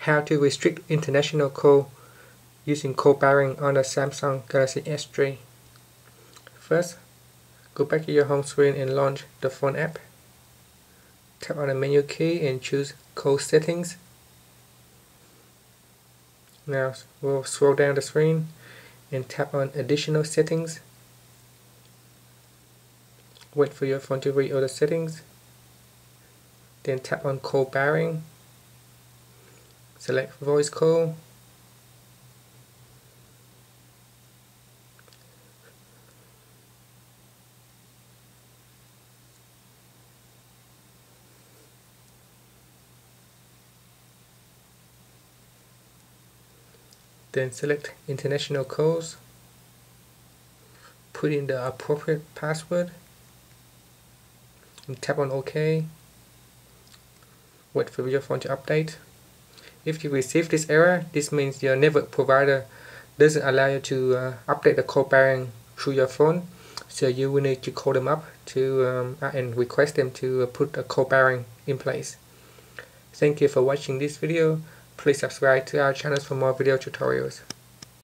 how to restrict international call using call barring on the Samsung Galaxy S3. First, go back to your home screen and launch the phone app. Tap on the menu key and choose call settings. Now we'll scroll down the screen and tap on additional settings. Wait for your phone to read all the settings. Then tap on call barring select voice call. Then select international calls. Put in the appropriate password. And tap on OK. Wait for your phone to update if you receive this error, this means your network provider doesn't allow you to uh, update the call barring through your phone. So you will need to call them up to um, uh, and request them to uh, put a call barring in place. Thank you for watching this video. Please subscribe to our channels for more video tutorials.